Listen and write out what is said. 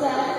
that?